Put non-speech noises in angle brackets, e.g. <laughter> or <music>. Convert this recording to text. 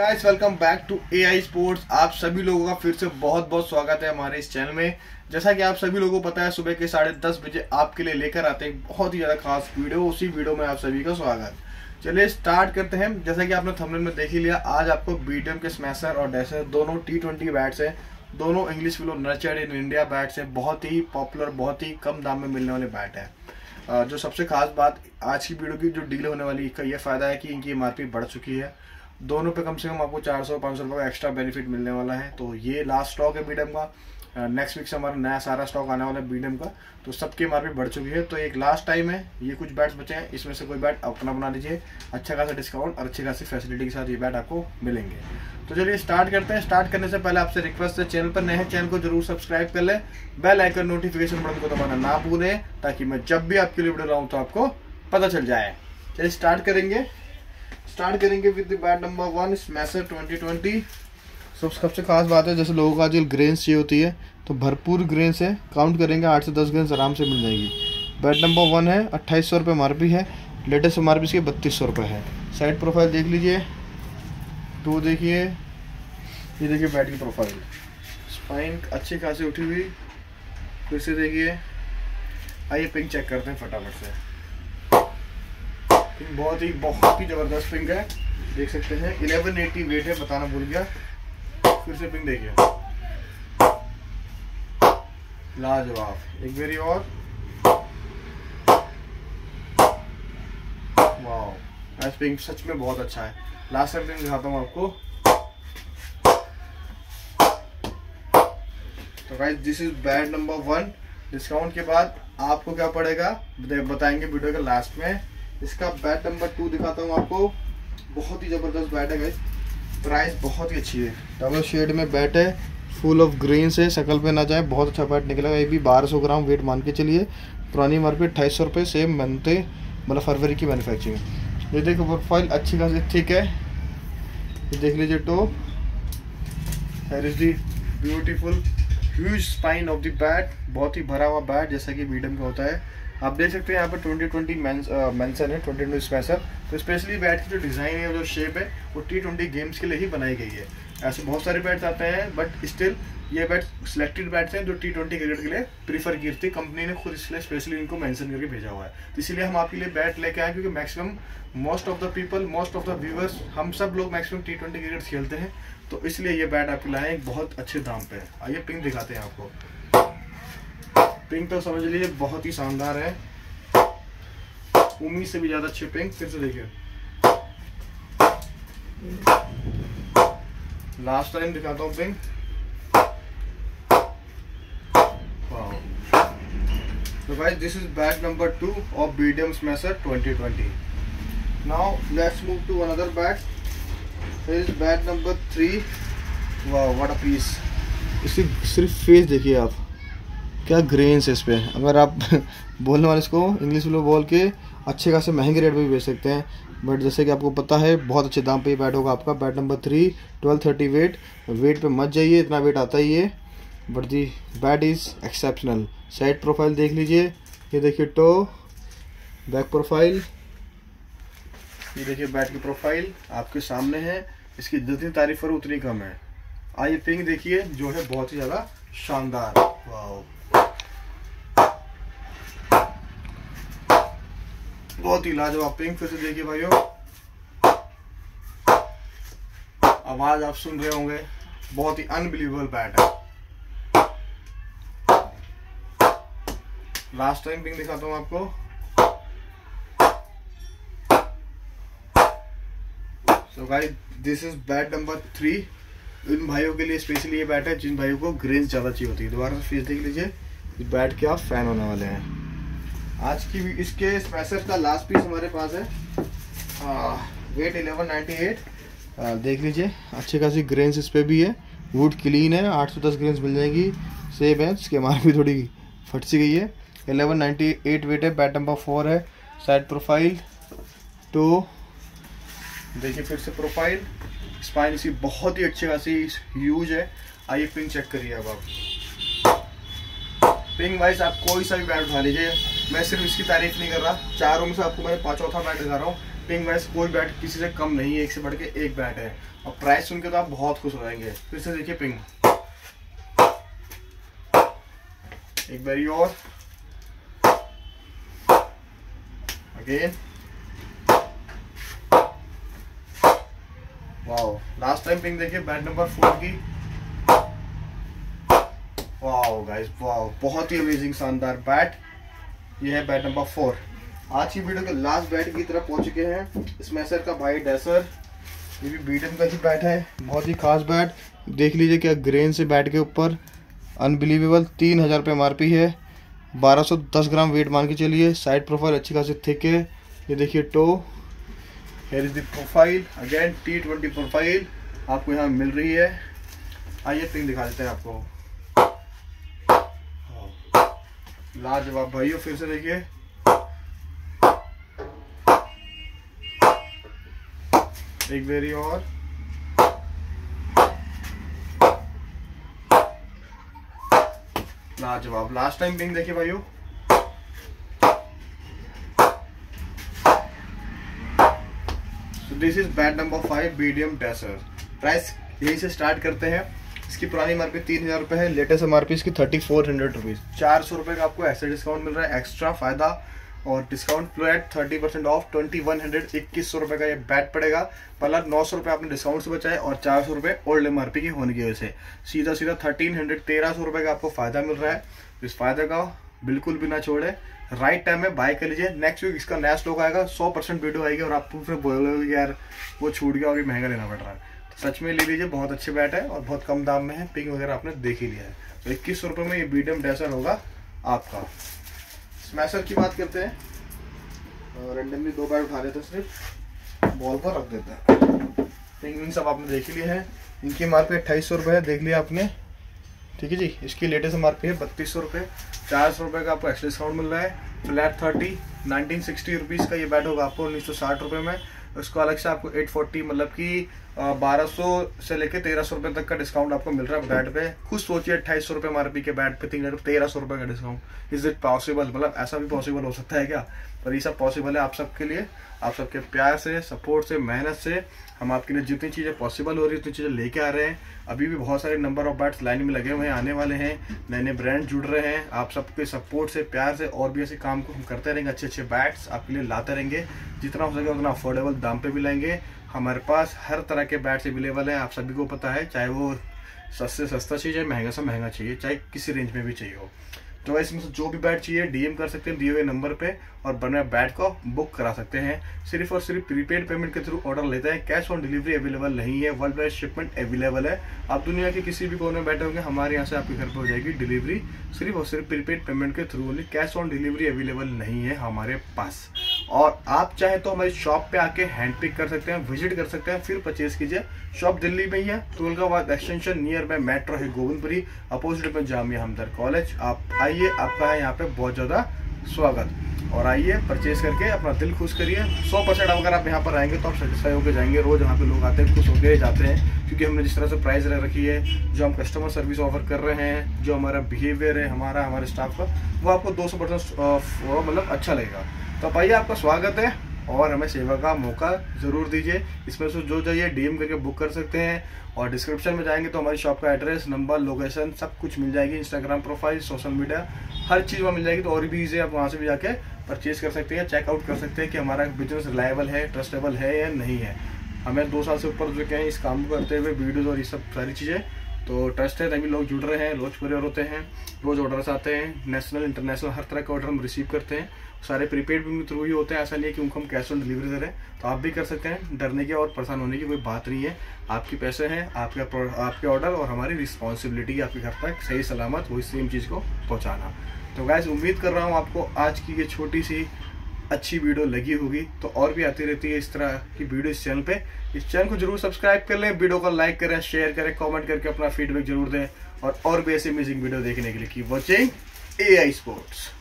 Guys welcome back to A I sports आप सभी लोगों का फिर से बहुत बहुत स्वागत है हमारे इस चैनल में। जैसा कि आप सभी लोगों को पता है, सुबह के साढ़े दस बजे आपके लिए लेकर आते हैं बहुत ही ज़्यादा खास वीडियो। उसी वीडियो में आप सभी का स्वागत। चलिए स्टार्ट करते हैं। जैसा कि आपने थंबनेल में देख ही लिया, आज आपको बीडीएम के स्मैशर और डैशर दोनों टी ट्वेंटी बैट्स हैं। दोनों English willow nurtured in India bats हैं। बहुत ही पॉपुलर बहुत ही कम दाम में मिलने वाले बैट है। जो सबसे खास बात आज की वीडियो की, जो डील होने वाली का ये फ़ायदा है कि इनकी एमआरपी बढ़ चुकी है। दोनों पे कम से कम आपको चार सौ 400 500 रुपए का एक्स्ट्रा बेनिफिट मिलने वाला है। तो ये लास्ट स्टॉक है बीडम का। नेक्स्ट वीक से हमारा नया सारा स्टॉक आने वाला है बीडम का। तो सबकी एमआरपी बढ़ चुकी है। तो एक लास्ट टाइम है। ये कुछ बैट्स बचे हैं। इसमें से कोई बैट अपना बना लीजिए। अच्छा खासा डिस्काउंट और अच्छी खासी फैसिलिटी के साथ ये बैट आपको मिलेंगे। तो चलिए स्टार्ट करते हैं। स्टार्ट करने से पहले आपसे रिक्वेस्ट है चैनल पर नए हैं चैनल को ज़रूर सब्सक्राइब कर ले। बेल आइकन नोटिफिकेशन बटन को दबाना ना भूलें, ताकि मैं जब भी आपके लिए वीडियो लाऊं तो आपको पता चल जाए। चलिए स्टार्ट करेंगे। स्टार्ट करेंगे with bat number one smasher 2020 सब सबसे खास बात है, जैसे लोगों को आजकल ग्रेन्स चाहिए होती है तो भरपूर ग्रेन्स है। काउंट करेंगे, आठ से दस ग्रेन्स आराम से मिल जाएगी। बैट नंबर वन है, अट्ठाईस सौ रुपये मारपी है। लेटेस्ट मारपी इसके बत्तीस सौ रुपये है। साइड प्रोफ़ाइल देख लीजिए। टू देखिए। ये देखिए बैट की प्रोफ़ाइल स्पाइन अच्छी खासी उठी हुई। फिर से देखिए। आइए पिंक चेक करते हैं फटाफट से। बहुत ही बहुत ही ज़बरदस्त पिंक है। देख सकते हैं। 1180 वेट है, बताना भूल गया। फिर से पिंक देखिए। लाजवाब। एक बेरी और। वाह पिंक सच में बहुत अच्छा है। लास्ट टाइम पिंक दिखाता हूँ आपको। तो guys this is bat number one discount के बाद आपको क्या पड़ेगा? बताएँगे वीडियो के लास्ट में। इसका बैट नंबर टू दिखाता हूँ आपको। बहुत ही ज़बरदस्त बैट है प्राइस बहुत ही अच्छी है। डबल शेड में बैट है। फुल ऑफ़ ग्रेन से शकल पे ना जाए। बहुत अच्छा बैट निकलेगा। ये भी 1200 ग्राम वेट मान के चलिए। पुरानी मार्केट अठाईस सौ रुपये सेम बनते मतलब फरवरी की मैन्युफैक्चरिंग ये देखो प्रोफ़ाइल अच्छी खासी, ठीक है। ये देख लीजिए toe here is the beautiful huge spine of the bat बहुत ही भरा हुआ बैट जैसा कि मीडियम का होता है। आप देख सकते हैं यहाँ पर ट्वेंटी ट्वेंटी मैंसन है ट्वेंटी ट्वेंटी स्पेसर तो स्पेशली बैट की जो डिज़ाइन है जो शेप है, वो टी ट्वेंटी गेम्स के लिए ही बनाई गई है। ऐसे बहुत सारे बैट्स आते हैं बट स्टिल ये बैट सिलेक्टेड बैट्स हैं जो टी ट्वेंटी क्रिकेट के लिए प्रीफर की थी। कंपनी ने खुद इसलिए स्पेशली इनको मेंशन करके भेजा हुआ है। तो इसीलिए हम आपके लिए बैट लेके आए क्योंकि maximum most of the people most of the viewers हम सब लोग मैक्सिमम टी ट्वेंटी क्रिकेट खेलते हैं। तो इसलिए ये बैट आपके लाए बहुत अच्छे दाम पे। आइए पिंक दिखाते हैं आपको। पिंक तो समझ लीजिए, बहुत ही शानदार है। उम्मीद से भी ज़्यादा अच्छे पिंक फिर से देखिए। लास्ट टाइम दिखाता हूँ पिंक तो भाई this is bag number two of बीडियम smasher 2020 now let's move to another bag is bag number three वाह व्हाट अ पीस इसी सिर्फ़ फेस देखिए आप। क्या ग्रेन्स है इस पर अगर आप <laughs> बोलने वाले इसको इंग्लिश में बोल के अच्छे खासे महँगे रेट में भी बेच सकते हैं। बट जैसे कि आपको पता है, बहुत अच्छे दाम पे बैट होगा आपका। Bat number three twelve thirty weight weight पे मत जाइए, इतना वेट आता ही है। But the bat is exceptional side profile देख लीजिए। ये देखिए टो बैक प्रोफ़ाइल ये देखिए बैट की प्रोफ़ाइल आपके सामने है। इसकी जितनी तारीफ़ करो उतनी कम है। आइए पिंक देखिए, जो है बहुत ही ज़्यादा शानदार। वाह बहुत ही लाजवाब पिंक फिर से देखिए भाइयों। आवाज़ आप सुन रहे होंगे, बहुत ही अनबिलीवेबल बैट है। लास्ट टाइम पिंक दिखाता हूँ आपको। So guys this is bat number three इन भाइयों के लिए स्पेशली ये बैट है, जिन भाइयों को ग्रेन्स ज़्यादा चाहिए होती है। दोबारा फेस देख लीजिए इस बैट के आप फ़ैन होने वाले हैं। आज की इसके स्पेशल का लास्ट पीस हमारे पास है। वेट 1198 देख लीजिए, अच्छी खासी ग्रेन्स इस पर भी है। वुड क्लीन है 810 ग्रेन्स मिल जाएगी। सेब है, इसके मार भी थोड़ी फट सी गई है। 1198 वेट है बैट नंबर फोर है। साइड प्रोफ़ाइल तो देखिए फिर से प्रोफ़ाइल स्पाइन इसकी बहुत ही अच्छी खासी यूज़ है। आइए पिंक चेक करिए अब आप। पिंग वाइज आप कोई सा भी बैट उठा लीजिए। मैं सिर्फ़ इसकी तारीफ़ नहीं कर रहा। चारों में से आपको मैं पाँच चौथा बैट दिखा रहा हूँ। पिंग वाइस कोई बैट किसी से कम नहीं है, एक से बढ़ के एक बैट है। और प्राइस सुन के तो आप बहुत खुश हो जाएँगे। फिर से देखिए पिंग एक बारी और। Again wow last time ping देखिए बैट नंबर फोर की। वाओ गाइस वाओ बहुत ही अमेजिंग शानदार बैट ये है बैट नंबर फोर। आज की वीडियो के लास्ट बैट की तरफ़ पहुँच चुके हैं। स्मैशर का भाई डेसर ये भी बीडन का ही बैट है। बहुत ही खास बैट। देख लीजिए क्या ग्रेन से बैट के ऊपर। अनबिलीवेबल तीन हज़ार रुपये एम है। 1210 ग्राम वेट मान के चलिए। साइड प्रोफ़ाइल अच्छी खासी थिक है। ये देखिए toe here is the profile again T twenty profile आपको यहाँ मिल रही है। आइए पिंग दिखा देते हैं आपको। लाजवाब भाइयों, फिर से देखिए। एक बेरी और। लाजवाब। लास्ट टाइम पिंग देखिए भाइयों। This is bat number five BDM डेसर price यही से स्टार्ट करते हैं। इसकी पुरानी एमआरपी तीन हज़ार रुपए है लेटेस्ट एमआरपी इसकी थर्टी फोर हंड्रेड रुपीज़ चार सौ रुपए का आपको ऐसे डिस्काउंट मिल रहा है एक्स्ट्रा फ़ायदा और discount flat thirty percent off twenty one hundred इक्कीस सौ रुपए का ये बैट पड़ेगा। मतलब नौ सौ रुपए आपने डिस्काउंट से बचाए और चार सौ रुपए ओल्ड एमआरपी की होने की वजह से। सीधा सीधा थर्टीन हंड्रेड तेरह सौ रुपए का आपको फ़ायदा मिल रहा है। इस फ़ायदे का बिल्कुल भी ना छोड़े। राइट टाइम में बाय कर लीजिए। नेक्स्ट वीक इसका नया स्टॉक आएगा, सौ परसेंट वीडियो आएगी और आपको फिर बोलोगे यार वो छूट गया और महँगा लेना पड़ रहा है। सच में ले लीजिए, बहुत अच्छे बैट है और बहुत कम दाम में है। पिंग वगैरह आपने देख ही लिया है। तो इक्कीस सौ रुपये में ये बीडम डेसर होगा आपका। स्मैशर की बात करते हैं। रेंडमली दो बैट उठा देते सिर्फ़। बॉल पर रख देते हैं। विंग सब आपने देख ही लिया है। इनकी मार्केट अट्ठाईस सौ रुपये है, देख लिया आपने। ठीक है जी, इसकी लेटेस्ट एम है बत्तीस सौ रुपये चार सौ रुपये का आपको एक्स्ट्रा डिस्काउंट मिल रहा है। Flat thirty nineteen sixty rupees का ये बैट होगा आपको, उन्नीस सौ साठ रुपये में। उसको अलग से आपको 840 मतलब कि 1200 से लेके तेरह सौ रुपए तक का डिस्काउंट आपको मिल रहा है बैट पे। खुद सोचिए, अट्ठाईस सौ रुपए एमआरपी के बैट पे, तीन हज़ार, तेरह सौ रुपए का डिस्काउंट इज़ इट पॉसिबल मतलब ऐसा भी पॉसिबल हो सकता है क्या? पर ये सब पॉसिबल है आप सबके लिए। आप सबके प्यार से सपोर्ट से, मेहनत से हम आपके लिए जितनी चीज़ें पॉसिबल हो रही है, उतनी चीज़ें लेके आ रहे हैं। अभी भी बहुत सारे नंबर ऑफ़ बैट्स लाइन में लगे हुए हैं, आने वाले हैं नए नए ब्रांड जुड़ रहे हैं। आप सबके सपोर्ट से, प्यार से और भी ऐसे काम को हम करते रहेंगे अच्छे अच्छे बैट्स आपके लिए लाते रहेंगे। जितना हो सके उतना अफोर्डेबल दाम पे भी लाएँगे। हमारे पास हर तरह के बैट्स अवेलेबल हैं, आप सभी को पता है, चाहे वो सस्ते सस्ता चाहिए महँगा से महँगा चाहिए, चाहे किसी रेंज में भी चाहिए हो। तो इसमें से जो भी बैट चाहिए डीएम कर सकते हैं दिए हुए नंबर पे और बने बैट को बुक करा सकते हैं। सिर्फ़ और सिर्फ़ प्रीपेड पेमेंट के थ्रू ऑर्डर लेते हैं। कैश ऑन डिलीवरी अवेलेबल नहीं है। वर्ल्ड वाइड शिपमेंट अवेलेबल है। आप दुनिया के किसी भी कोने में बैठे होंगे, हमारे यहाँ से आपके घर पर हो जाएगी डिलीवरी सिर्फ़ और सिर्फ़ प्रीपेड पेमेंट के through only cash on delivery available नहीं है हमारे पास। और आप चाहे तो हमारी शॉप पे आके हैंड पिक कर सकते हैं विज़िट कर सकते हैं, फिर परचेज कीजिए। शॉप दिल्ली में ही है, Tughlakabad extension near by metro है गोविंदपुरी अपोजिट में जामिया हमदर कॉलेज आप आइए, आपका है यहाँ पे बहुत ज़्यादा स्वागत। और आइए परचेज करके अपना दिल खुश करिए। 100 परसेंट अगर आप यहाँ पर आएँगे तो आप सेटिस्फाई होकर जाएँगे। रोज यहाँ पे लोग आते हैं, खुश होकर जाते हैं, क्योंकि हमने जिस तरह से प्राइस रख रखी है, जो हम कस्टमर सर्विस ऑफ़र कर रहे हैं, जो हमारा बिहेवियर है, हमारा, हमारे स्टाफ का, वो आपको दो सौ मतलब अच्छा लगेगा। तो आप आइए आपका स्वागत है। और हमें सेवा का मौका ज़रूर दीजिए। इसमें से जो चाहिए डीएम करके बुक कर सकते हैं और डिस्क्रिप्शन में जाएँगे तो हमारी शॉप का एड्रेस, नंबर, लोकेशन सब कुछ मिल जाएगी। इंस्टाग्राम प्रोफ़ाइल सोशल मीडिया हर चीज़ वहाँ मिल जाएगी तो और भी ईजी आप वहाँ से भी जाके परचेज कर सकते हैं चेकआउट कर सकते हैं कि हमारा बिज़नेस रिलायबल है ट्रस्टेबल है या नहीं है। हमें दो साल से ऊपर जो क्या इस काम को करते हुए वीडियोज़ और ये सब सारी चीज़ें तो ट्रस्ट है, तभी लोग जुड़ रहे हैं, रोज कुरियर होते हैं, रोज ऑर्डर्स आते हैं नेशनल इंटरनेशनल हर तरह के ऑर्डर हम रिसीव करते हैं। सारे प्रीपेड भी थ्रू ही होते हैं, ऐसा नहीं है कि उनको हम कैश ऑन डिलीवरी दे रहे हैं। तो आप भी कर सकते हैं, डरने की और परेशान होने की कोई बात नहीं है। आपके पैसे हैं, आपके आपके ऑर्डर और हमारी रिस्पॉन्सिबिलिटी आपके घर तक सही, सलामत, वही सेम चीज़ को पहुँचाना। तो गैस उम्मीद कर रहा हूँ आपको आज की ये छोटी सी अच्छी वीडियो लगी होगी। तो और भी आती रहती है इस तरह की वीडियो इस चैनल पे। इस चैनल को ज़रूर सब्सक्राइब कर लें, वीडियो को लाइक करें शेयर करें कमेंट करके अपना फीडबैक ज़रूर दें और और भी ऐसे अमेजिंग वीडियो देखने के लिए की वॉचिंग ए आई स्पोर्ट्स